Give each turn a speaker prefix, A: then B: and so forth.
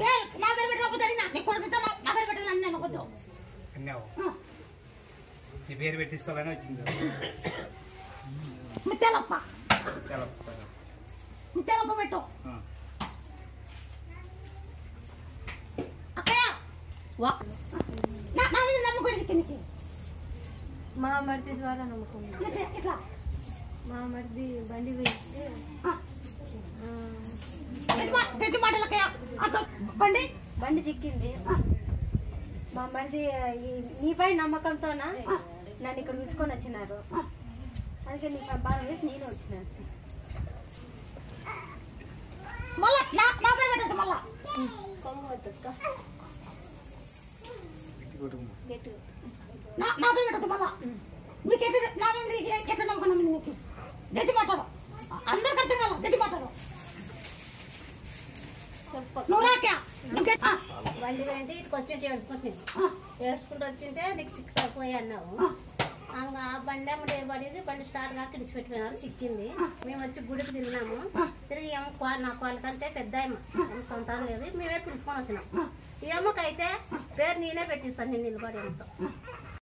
A: పేరు నా పేరు పెట్టకపోతే అడిగినా నీ కొడుకుతో నా- పేరు పెట్టాలని నేను వద్దు
B: అన్నావు నీ పేరు పెట్టించుకోవాలని వచ్చింది.
A: ముత్యాలప్ప. ముత్యాలప్ప పెట్టు.
C: మా మరిది ద్వారా నమ్మకం ఉంది.
A: ఇట్లా, ఇట్లా.
C: మా మరిది బండి వేస్తే
A: గట్టి బండి?
C: బండి చిక్కింది. మా మరిది ఈ నీపై నమ్మకంతోన? నన్ను ఇక్కడ ఉంచుకొని వచ్చినారు. అందుకే నీకు బాగా వేసి నేను వచ్చినాను.
A: మళ్ళా నా నా పేరు పెట్టద్దు మళ్ళా.
C: కొమ్మ వద్దక్క
B: గట్టి కుటుంబం
C: గట్టి
A: నా నా పేరు పెట్టద్దు మళ్ళా. మీకు ఎట్లా నా నమ్మకం మీకు
D: బండి వెంట ఇటుకు వచ్చింటే ఏడ్చుకుంటుంది ఏడ్చుకుంటూ వచ్చింటే నీకు సిక్కుతా పోయి అన్నావు.
A: ఆ.
D: బండి అమ్మడే పడింది బండి స్టార్ట్ కాక ఇడిచిపెట్టిపోయినారు సిక్కింది. మేము వచ్చి గుడికి తిరిగినాము. తిరిగి ఏమో కోల నా కోళ్ళ కంటే పెద్ద సంతానం లేదు. మేమే పిలుచుకొని వచ్చినాం. ఈ అమ్మకైతే పేరు నేనే పెట్టిస్తాను నేను నిలబడి